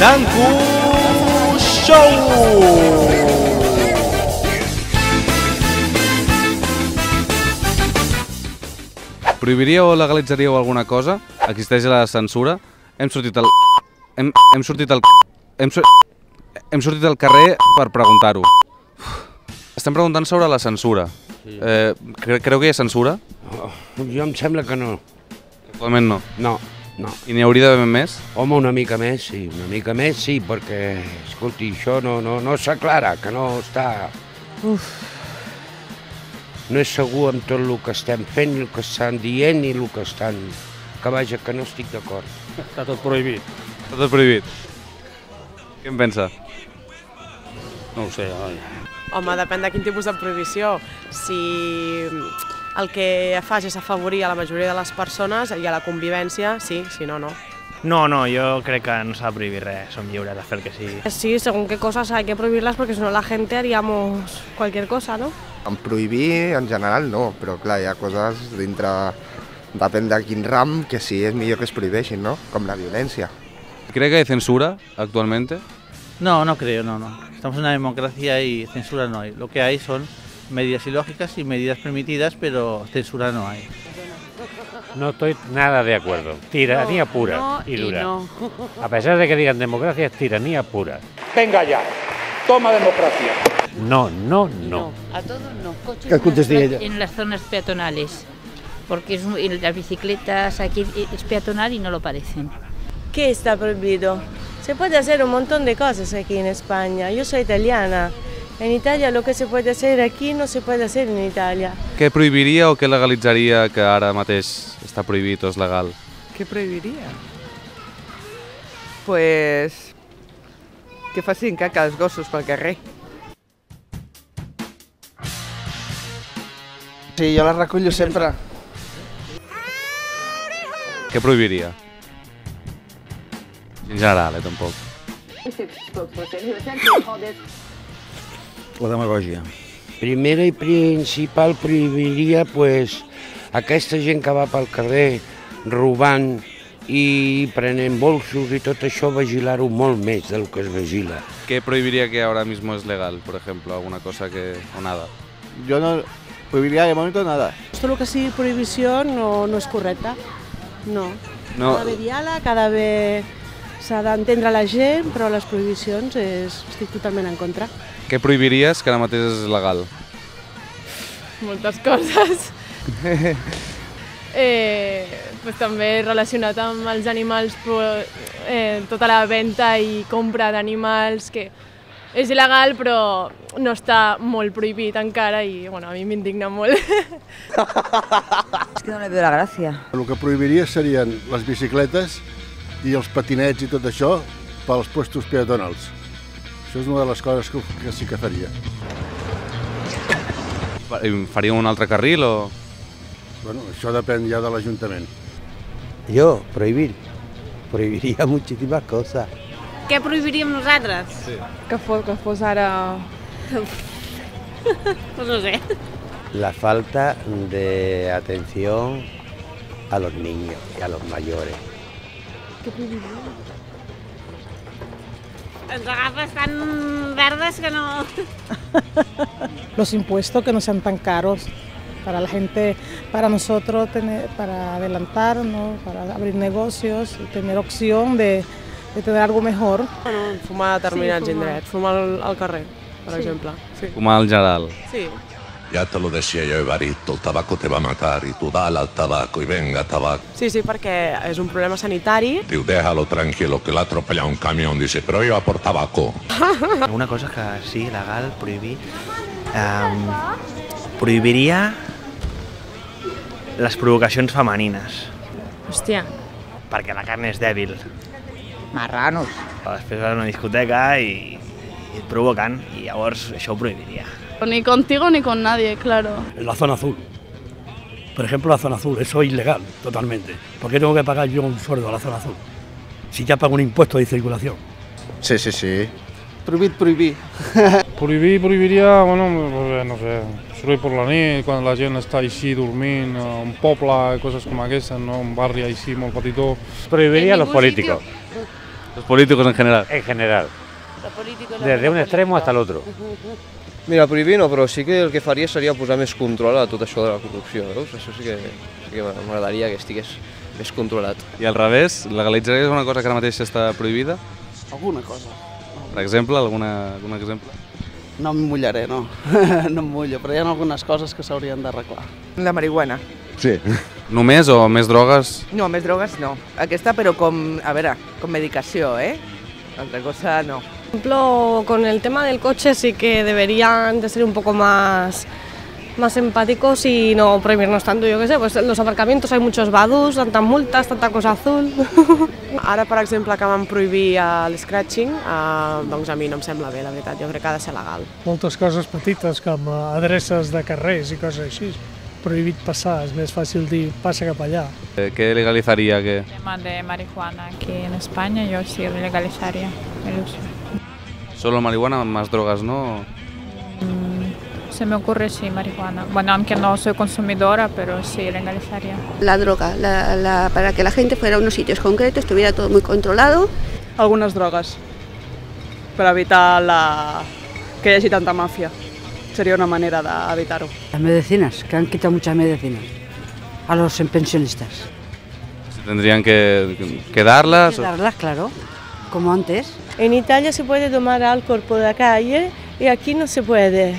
Sanku Show! Prohibiríeu o legalitzaríeu alguna cosa? Existeix la censura? Hem sortit al... Hem, hem sortit al... Hem, sur... hem sortit al carrer per preguntar-ho. Estem preguntant sobre la censura. Eh, cre creu que hi ha censura? Oh, jo em sembla que no. Actualment no. No, no. I n'hi hauria d'haver més? Home, una mica més, sí, una mica més, sí, perquè, escolti, això no, no, no s'aclara, que no està... Uf. No és segur amb tot el que estem fent, el que estan dient i el que estan... Que vaja, que no estic d'acord. Està tot prohibit. Està tot prohibit. Què en pensa? No ho sé, oi. Home, depèn de quin tipus de prohibició. Si el que fas és afavorir a la majoria de les persones i a la convivència, sí, si no, no. No, no, yo creo que no s'ha de prohibir res, som lliures de fer el que sigui. Sí, según qué cosas hay que prohibirlas porque si no la gente haríamos cualquier cosa, ¿no? En prohibir, en general, no, però clar, hi ha coses dintre... Depèn de quin ram, que sí és millor que es prohibeixin, no? Com la violència. ¿Cree que hay censura actualmente? No, no creo, no, no. Estamos en una democracia y censura no hay. Lo que hay son medidas ilógicas y medidas permitidas, pero censura no hay. No estoy nada de acuerdo. Tiranía No, pura no y y dura. no. A pesar de que digan democracia, es tiranía pura. Venga ya, toma democracia. No, no, no. A todos no. Coches ¿Qué en ella? En las zonas peatonales. Porque es muy- las bicicletas aquí es peatonal y no lo parecen. ¿Qué está prohibido? Se puede hacer un montón de cosas aquí en España. Yo soy italiana. En Italia lo que se puede hacer aquí no se puede hacer en Italia. Què prohibiria o què legalitzaria que ara mateix està prohibit o és legal? Què prohibiria? Pues... que facin caca els gossos pel carrer. Sí, jo la recullo sempre. Què prohibiria? En general, eh, tampoc. La demagògia. Primera i principal prohibiria pues, aquesta gent que va pel carrer robant i prenent bolsos i tot això, vigilar-ho molt més del que es vigila. ¿Qué prohibiría que ahora mismo es legal, por ejemplo? ¿Alguna cosa que... o nada? Jo no prohibiria de momento nada. Todo lo que sigui prohibició no, no és correcte. No. No. Cada vegada diàleg, cada vegada s'ha d'entendre la gent, però les prohibicions és, estic totalment en contra. Què prohibiries que ara mateix és legal? moltes coses. eh, pues també relacionat amb els animals, però, eh, tota la venda i compra d'animals, que és il·legal però no està molt prohibit encara i bueno, a mi m'indigna molt. Es que no le veo la gracia. El que prohibiria serien les bicicletes i els patinets i tot això pels puestos peatonals. Això és una de les coses que, que sí que faria. Faria un altre carril o...? Bueno, això depèn ja de l'Ajuntament. Yo, prohibir. Prohibiría muchísimas cosas. Què prohibiríem nosaltres? Sí. Que fos, que fos ara... pues no sé. La falta de atención a los niños y a los mayores. Prohibiria? Ens agafes tan verdes que no... los impuestos que no sean tan caros para la gente, para nosotros tener, para adelantarnos, para abrir negocios y tener opción de, de tener algo mejor. Bueno, fumar a determinats Sí, fumar. indrets, fumar al, al carrer, per Sí. exemple. Sí. Fumar en general. Sí. Ya te lo decía yo, Evarito, el tabaco te va a matar y tú dale al tabaco y venga tabaco. Sí, sí, perquè és un problema sanitari. Diu, déjalo tranquilo, que l'ha atropellat un camión. Dice, però jo por tabaco. Alguna cosa que sigui legal, prohibir... Um, prohibiria les provocacions femenines. Hòstia. Perquè la carn és dèbil. Marranos. Després vas a una discoteca i, i provoquen, i llavors això ho prohibiria. Ni contigo ni con nadie, claro. La zona azul. Por ejemplo, la zona azul, eso es ilegal totalmente. ¿Por qué tengo que pagar yo un sueldo a la zona azul? Si ya pago un impuesto de circulación. Sí, sí, sí. Prohibit prohibir. Prohibir, prohibiria, bueno, pues, no sé, soroll per la nit, quan la gent està així dormint, a un poble, coses com aquestes, no? un barri així molt petitó. Prohibiría a los políticos, Los políticos en general. en general. Desde un extremo hasta el otro. Mira, prohibir no, però sí que el que faria seria posar més control a tot això de la corrupció, veus? Això sí que, sí que m'agradaria que estigués més controlat. I al revés, legalitzaries una cosa que ara mateix està prohibida? Alguna cosa. Per exemple, alguna, algun exemple? No em mullaré, no. no em mullo, però hi ha algunes coses que s'haurien d'arreglar. La marihuana. Sí. Només o més drogues? No, més drogues no. Aquesta, però com, a veure, com medicació, eh? Altra cosa no. Por ejemplo, con el tema del coche sí que deberían de ser un poco más, más empáticos y no prohibirnos tanto, yo qué sé, pues en los aparcamientos hay muchos badus, tantas multas, tanta cosa azul. Ara, per exemple, que van prohibir l'escratching, eh, doncs a mi no em sembla bé, la veritat. Jo crec que ha de ser legal. moltes coses petites com eh, adreces de carrers i coses així. Prohibit passar, és més fàcil dir passa cap allà. Eh, ¿Qué legalizaría? ¿Qué? tema de marihuana aquí en España, yo sí legalizaría el uso. ¿Solo marihuana, más drogas, no? Se me ocurre sí marihuana. Bueno, aunque no soy consumidora, pero sí legalizaría. la droga, la- la- para que la gente fuera a unos sitios concretos, estuviera todo muy controlado. Algunes drogues, per evitar la... que hagi tanta màfia. Seria una manera d'evitar-ho. Las medicinas, que han quitado muchas medicinas a los pensionistas. Si tendrían que, que darlas. Darlas, claro, como antes. En Italia se puede tomar alcohol por la calle y aquí no se puede.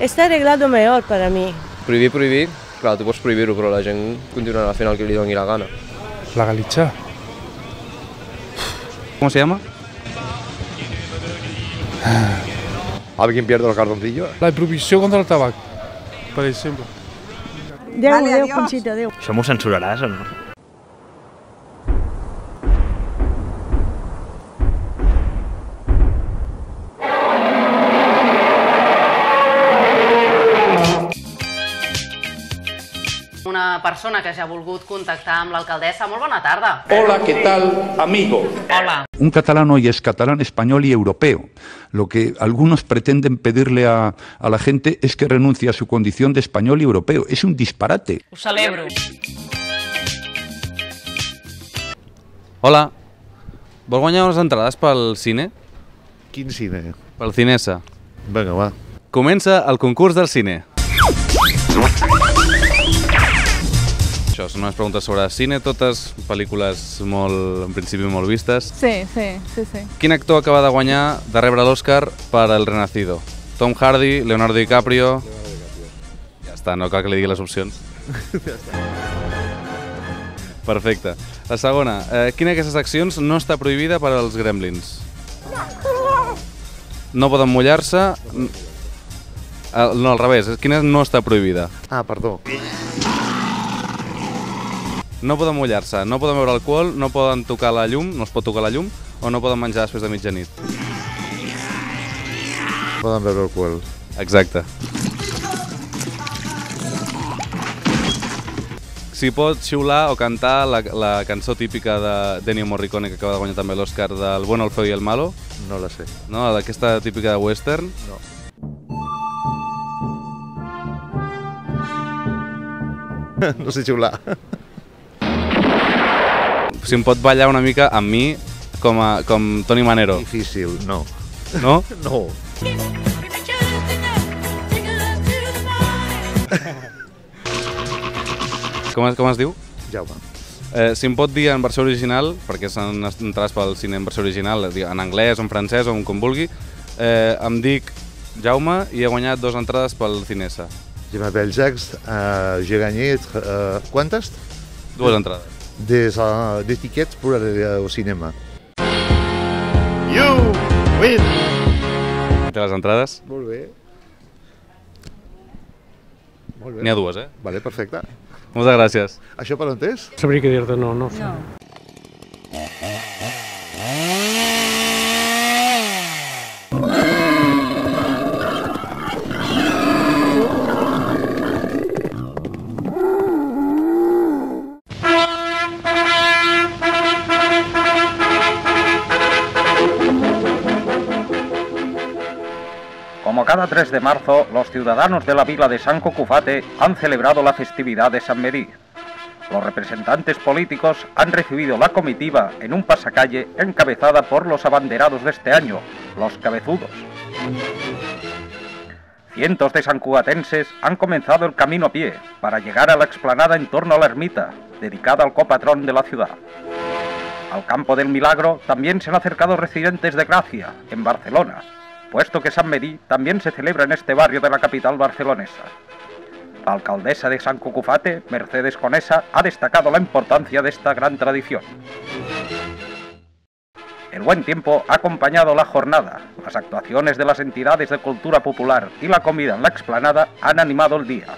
Está arreglado mejor para mí. Prohibir, prohibir, clar, tu pots prohibir-ho, però la gent continuarà fent el que li doni la gana. Legalitzar. ¿Cómo se llama? ¿Alguien pierde los cartoncillos? La prohibició contra el tabac, per exemple. Adéu, adéu, Conxita, adéu. Això m'ho censuraràs o no? Persona que ja ha volgut contactar amb l'alcaldessa. Molt bona tarda. Hola, ¿qué tal, amigo? Hola. Un catalán hoy es catalán, español y europeo. Lo que algunos pretenden pedirle a, a la gente es que renuncie a su condición de español y europeo. Es un disparate. Ho celebro. Hola. Vol guanyar unes entrades pel cine? Quin cine? Pel Cinesa. Vinga, va. Comença el concurs del cine. Això són unes preguntes sobre cine, totes pel·lícules molt, en principi molt vistes. Sí, sí, sí, sí. Quin actor acaba de guanyar, de rebre l'Oscar per El Renacido? Tom Hardy, Leonardo DiCaprio... Ja està, no cal que li digui les opcions. Perfecte. La segona, eh, quina d'aquestes accions no està prohibida per als gremlins? No poden mullar-se... eh, No, al revés, quina no està prohibida? Ah, perdó. No poden mullar-se, no poden beure alcohol, no poden tocar la llum, no es pot tocar la llum, o no poden menjar després de mitjanit. Poden beure alcohol. Exacte. Si pot xiular o cantar la, la cançó típica de Ennio Morricone, que acaba de guanyar també l'Oscar, del Bueno, el feo i el malo. No la sé. No, aquesta típica de western. No. no sé xiular. Si em pot ballar una mica amb mi com, a, com Toni Manero. Difícil, no. No? No. Com, es- com es diu? Jaume. Eh, si em pot dir en versió original, perquè són entrades pel cine en versió original, en anglès en francès o en com vulgui, eh, em dic Jaume i he guanyat dues entrades pel Cinesa. Je m'appelle Jacques, euh, j'ai gagné euh, quantes Dues entrades. Des, des tickets pour aller au cinéma. You win! Té les entrades? Molt bé. Molt bé. N'hi ha dues, eh? Vale, perfecte. Moltes gràcies. Això per on és? Sabria què dir-te, no, no. no. Como cada 3 de marzo, los ciudadanos de la vila de San Cocufate han celebrado la festividad de San Medí. Los representantes políticos han recibido la comitiva en un pasacalle encabezada por los abanderados de este año, los cabezudos. Cientos de sancuatenses han comenzado el camino a pie para llegar a la explanada en torno a la ermita, dedicada al copatrón de la ciudad. Al Campo del Milagro también se han acercado residentes de Gracia, en Barcelona, puesto que San Medí también se celebra en este barrio de la capital barcelonesa. La alcaldesa de San Cucufate, Mercedes Conesa, ha destacado la importancia de esta gran tradición. El buen tiempo ha acompañado la jornada, las actuaciones de las entidades de cultura popular y la comida en la explanada han animado el día.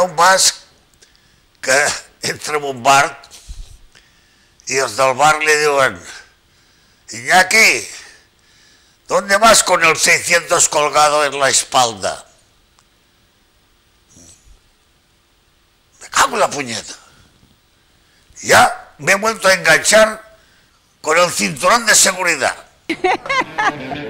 Un basc que entra en un bar i els del bar li Iñaki, ¿dónde vas con el 600 colgado en la espalda? Me cago en la puñeta. Ya me he vuelto a enganchar con el cinturón de seguridad.